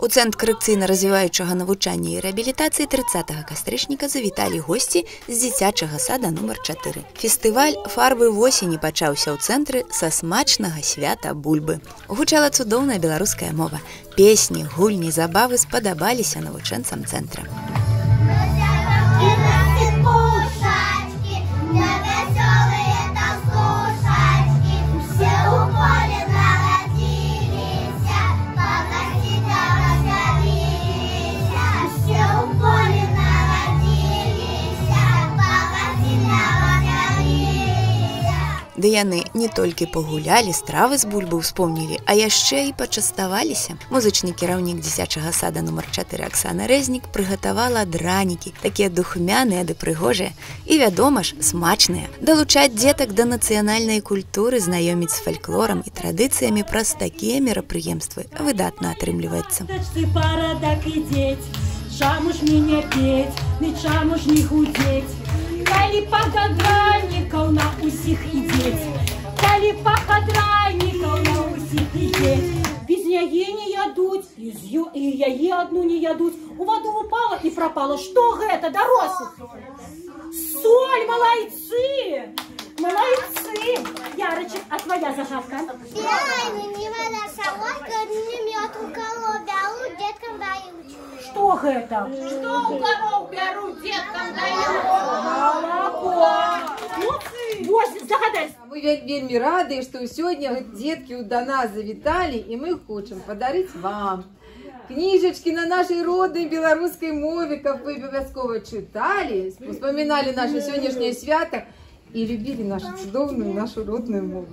У центр карэкцыйна-развіваючага навучання і рэабілітацыі 30 кастрычніка завіталі госці з дзіцячага сада нумар 4. Фестываль фарбы восені пачаўся ў цэнтры са смачнага свята бульбы. Гучала цудоўная беларуская мова. Песні, гульні, забавы спадабаліся навучэнцам цэнтра. Ды яны не толькі пагулялі, стравы з бульбы ўспомнілі, а яшчэ і пачаставаліся. Музычны кіраўнік дзіцячага сада нумар 4 Аксана Рэзнік прыгатавала дранікі, такія духмяныя ды прыгожыя і, вядома ж, смачныя. Далучаць дзетак да нацыянальнай культуры, знаёміць з фальклорам і традыцыямі праз такія мерапрыемствы выдатна атрымліваецца. пара так ідзець Чаму ж мне не пець, Ны чаму ж не худзець Калі пагадранікаў на усіх ідзець Калі пагадранікаў на усіх ідзець Без яе не ядуць і з ё- і яе адну не ядуць У ваду упала і прапала Што гэта дарослых Соль малайцы Малайцы Ярычак, а твоя загадка? Реально, не вода солодка, не мед у коров берут, деткам дают. Што гэта? Что у коров берут, деткам дают? вельмі рады, што сёння дзеткі да нас завіталі і мы хочам падарыць вам кніжачкі на нашай роднай беларускай мове, каб вы абавязкова чыталі, успаміналі наше сённяшняе свята і любілі нашу цудоўную нашу родную мову.